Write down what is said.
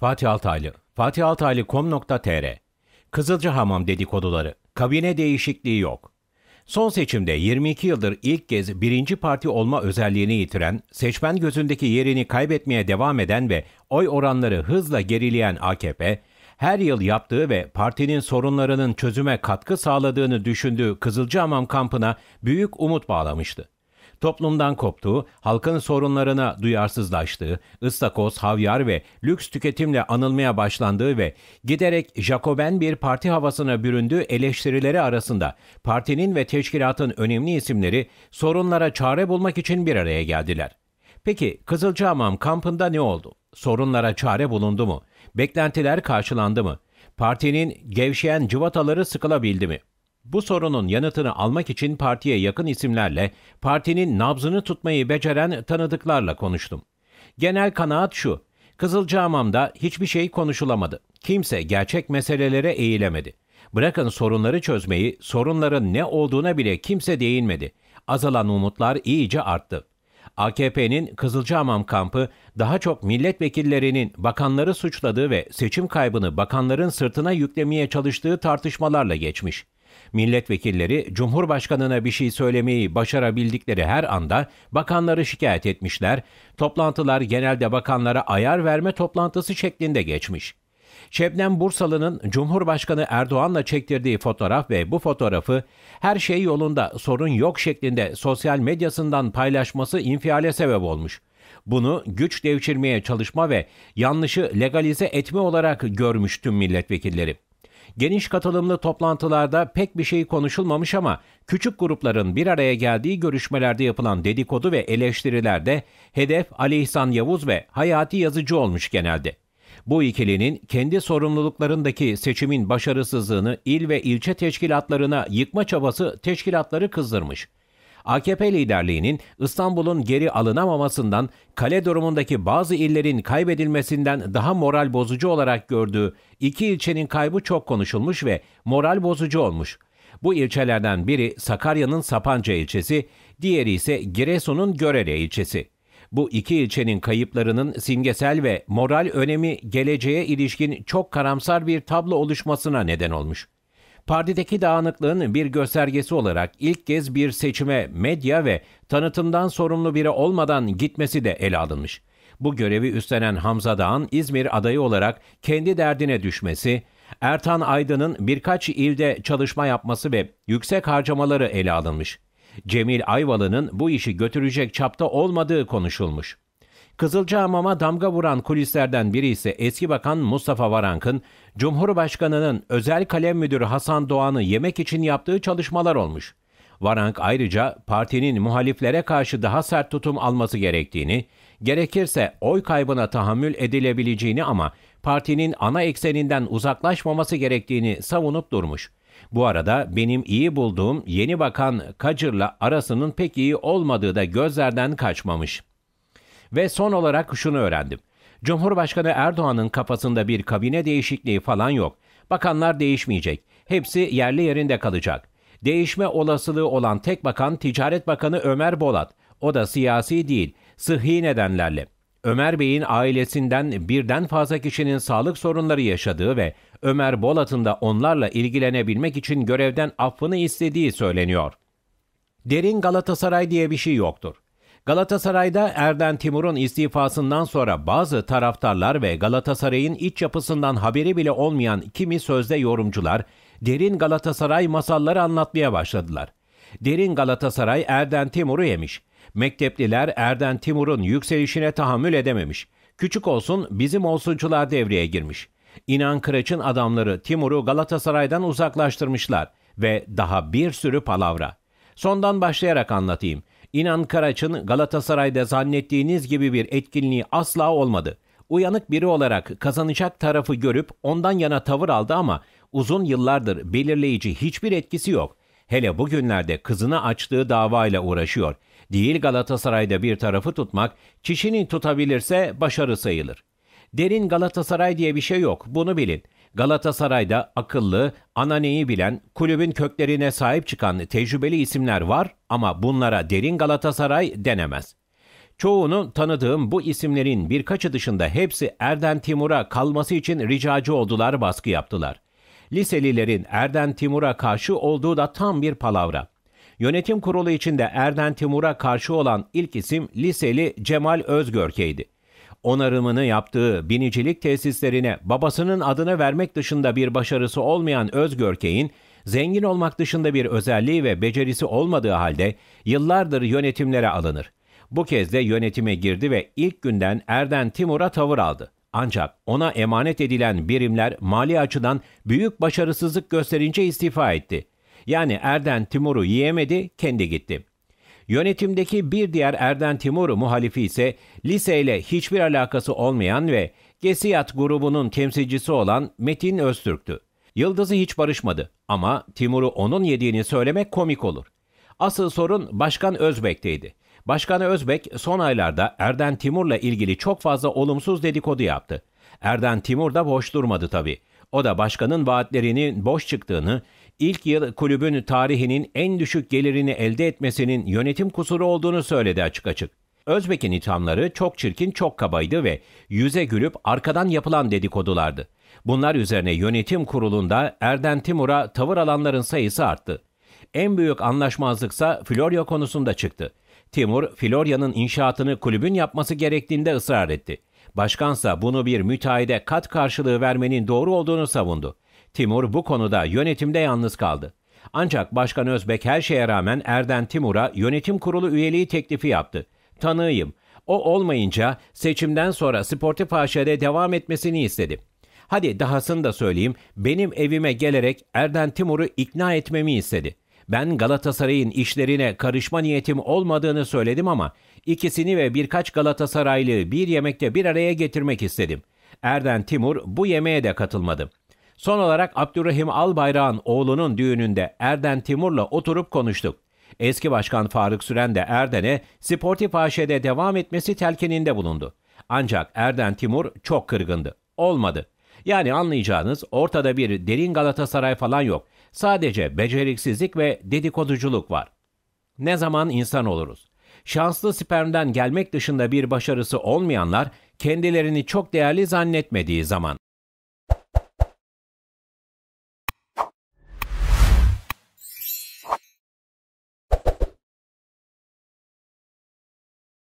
Fatih Altaylı, fatihaltaylı.com.tr Kızılcahamam dedikoduları, kabine değişikliği yok. Son seçimde 22 yıldır ilk kez birinci parti olma özelliğini yitiren, seçmen gözündeki yerini kaybetmeye devam eden ve oy oranları hızla gerileyen AKP, her yıl yaptığı ve partinin sorunlarının çözüme katkı sağladığını düşündüğü Kızılcahamam kampına büyük umut bağlamıştı toplumdan koptuğu, halkın sorunlarına duyarsızlaştığı, ıstakoz, havyar ve lüks tüketimle anılmaya başlandığı ve giderek Jacoben bir parti havasına büründüğü eleştirileri arasında partinin ve teşkilatın önemli isimleri sorunlara çare bulmak için bir araya geldiler. Peki Kızılcahamam kampında ne oldu? Sorunlara çare bulundu mu? Beklentiler karşılandı mı? Partinin gevşeyen cıvataları sıkılabildi mi? Bu sorunun yanıtını almak için partiye yakın isimlerle, partinin nabzını tutmayı beceren tanıdıklarla konuştum. Genel kanaat şu, Kızılcahamam'da hiçbir şey konuşulamadı. Kimse gerçek meselelere eğilemedi. Bırakın sorunları çözmeyi, sorunların ne olduğuna bile kimse değinmedi. Azalan umutlar iyice arttı. AKP'nin Kızılcahamam kampı daha çok milletvekillerinin bakanları suçladığı ve seçim kaybını bakanların sırtına yüklemeye çalıştığı tartışmalarla geçmiş milletvekilleri Cumhurbaşkanına bir şey söylemeyi başarabildikleri her anda bakanları şikayet etmişler, toplantılar genelde bakanlara ayar verme toplantısı şeklinde geçmiş. Şebnem Bursalı'nın Cumhurbaşkanı Erdoğan'la çektirdiği fotoğraf ve bu fotoğrafı her şey yolunda sorun yok şeklinde sosyal medyasından paylaşması infiale sebep olmuş. Bunu güç devşirmeye çalışma ve yanlışı legalize etme olarak görmüş tüm milletvekilleri. Geniş katılımlı toplantılarda pek bir şey konuşulmamış ama küçük grupların bir araya geldiği görüşmelerde yapılan dedikodu ve eleştirilerde hedef Ali İhsan Yavuz ve Hayati Yazıcı olmuş genelde. Bu ikilinin kendi sorumluluklarındaki seçimin başarısızlığını il ve ilçe teşkilatlarına yıkma çabası teşkilatları kızdırmış. AKP liderliğinin İstanbul'un geri alınamamasından, kale durumundaki bazı illerin kaybedilmesinden daha moral bozucu olarak gördüğü iki ilçenin kaybı çok konuşulmuş ve moral bozucu olmuş. Bu ilçelerden biri Sakarya'nın Sapanca ilçesi, diğeri ise Giresun'un Görele ilçesi. Bu iki ilçenin kayıplarının simgesel ve moral önemi geleceğe ilişkin çok karamsar bir tablo oluşmasına neden olmuş. Partideki dağınıklığın bir göstergesi olarak ilk kez bir seçime medya ve tanıtımdan sorumlu biri olmadan gitmesi de ele alınmış. Bu görevi üstlenen Hamza Dağ'ın İzmir adayı olarak kendi derdine düşmesi, Ertan Aydın'ın birkaç ilde çalışma yapması ve yüksek harcamaları ele alınmış. Cemil Ayvalı'nın bu işi götürecek çapta olmadığı konuşulmuş. Kızılcahamam'a damga vuran kulislerden biri ise eski bakan Mustafa Varank'ın Cumhurbaşkanı'nın özel kalem müdürü Hasan Doğan'ı yemek için yaptığı çalışmalar olmuş. Varank ayrıca partinin muhaliflere karşı daha sert tutum alması gerektiğini, gerekirse oy kaybına tahammül edilebileceğini ama partinin ana ekseninden uzaklaşmaması gerektiğini savunup durmuş. Bu arada benim iyi bulduğum yeni bakan Kacır'la arasının pek iyi olmadığı da gözlerden kaçmamış. Ve son olarak şunu öğrendim. Cumhurbaşkanı Erdoğan'ın kafasında bir kabine değişikliği falan yok. Bakanlar değişmeyecek. Hepsi yerli yerinde kalacak. Değişme olasılığı olan tek bakan Ticaret Bakanı Ömer Bolat. O da siyasi değil, sıhhi nedenlerle. Ömer Bey'in ailesinden birden fazla kişinin sağlık sorunları yaşadığı ve Ömer Bolat'ın da onlarla ilgilenebilmek için görevden affını istediği söyleniyor. Derin Galatasaray diye bir şey yoktur. Galatasaray'da Erden Timur'un istifasından sonra bazı taraftarlar ve Galatasaray'ın iç yapısından haberi bile olmayan kimi sözde yorumcular derin Galatasaray masalları anlatmaya başladılar. Derin Galatasaray Erden Timur'u yemiş. Mektepliler Erden Timur'un yükselişine tahammül edememiş. Küçük olsun bizim olsuncular devreye girmiş. İnan Kıraç'ın adamları Timur'u Galatasaray'dan uzaklaştırmışlar ve daha bir sürü palavra. Sondan başlayarak anlatayım. İnan Karaç'ın Galatasaray'da zannettiğiniz gibi bir etkinliği asla olmadı. Uyanık biri olarak kazanacak tarafı görüp ondan yana tavır aldı ama uzun yıllardır belirleyici hiçbir etkisi yok. Hele bugünlerde kızını açtığı davayla uğraşıyor. Değil Galatasaray'da bir tarafı tutmak, kişinin tutabilirse başarı sayılır. Derin Galatasaray diye bir şey yok, bunu bilin. Galatasaray'da akıllı, ananeyi bilen, kulübün köklerine sahip çıkan tecrübeli isimler var ama bunlara derin Galatasaray denemez. Çoğunu tanıdığım bu isimlerin birkaçı dışında hepsi Erden Timur'a kalması için ricacı oldular, baskı yaptılar. Liselilerin Erden Timur'a karşı olduğu da tam bir palavra. Yönetim kurulu içinde Erden Timur'a karşı olan ilk isim liseli Cemal Özgörke'ydi. Onarımını yaptığı binicilik tesislerine babasının adını vermek dışında bir başarısı olmayan Özgörke'in zengin olmak dışında bir özelliği ve becerisi olmadığı halde yıllardır yönetimlere alınır. Bu kez de yönetime girdi ve ilk günden Erden Timur'a tavır aldı. Ancak ona emanet edilen birimler mali açıdan büyük başarısızlık gösterince istifa etti. Yani Erden Timur'u yiyemedi, kendi gitti. Yönetimdeki bir diğer Erden Timur muhalifi ise liseyle hiçbir alakası olmayan ve Gesiyat grubunun temsilcisi olan Metin Öztürk'tü. Yıldız'ı hiç barışmadı ama Timur'u onun yediğini söylemek komik olur. Asıl sorun Başkan Özbek'teydi. Başkan Özbek son aylarda Erden Timur'la ilgili çok fazla olumsuz dedikodu yaptı. Erden Timur da boş durmadı tabii. O da başkanın vaatlerinin boş çıktığını, ilk yıl kulübün tarihinin en düşük gelirini elde etmesinin yönetim kusuru olduğunu söyledi açık açık. Özbek'in ithamları çok çirkin, çok kabaydı ve yüze gülüp arkadan yapılan dedikodulardı. Bunlar üzerine yönetim kurulunda Erden Timur'a tavır alanların sayısı arttı. En büyük anlaşmazlıksa Florya konusunda çıktı. Timur, Florya'nın inşaatını kulübün yapması gerektiğinde ısrar etti. Başkansa bunu bir müteahhide kat karşılığı vermenin doğru olduğunu savundu. Timur bu konuda yönetimde yalnız kaldı. Ancak Başkan Özbek her şeye rağmen Erden Timur'a yönetim kurulu üyeliği teklifi yaptı. Tanığıyım. O olmayınca seçimden sonra Sportif AŞ'de devam etmesini istedi. Hadi dahasını da söyleyeyim, benim evime gelerek Erden Timur'u ikna etmemi istedi. Ben Galatasaray'ın işlerine karışma niyetim olmadığını söyledim ama ikisini ve birkaç Galatasaraylı bir yemekte bir araya getirmek istedim. Erden Timur bu yemeğe de katılmadı. Son olarak Abdurrahim Albayrak'ın oğlunun düğününde Erden Timur'la oturup konuştuk. Eski Başkan Faruk Süren de Erden'e Sportif AŞ'de devam etmesi telkininde bulundu. Ancak Erden Timur çok kırgındı. Olmadı. Yani anlayacağınız ortada bir derin Galatasaray falan yok. Sadece beceriksizlik ve dedikoduculuk var. Ne zaman insan oluruz? Şanslı spermden gelmek dışında bir başarısı olmayanlar kendilerini çok değerli zannetmediği zaman